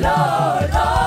Lord.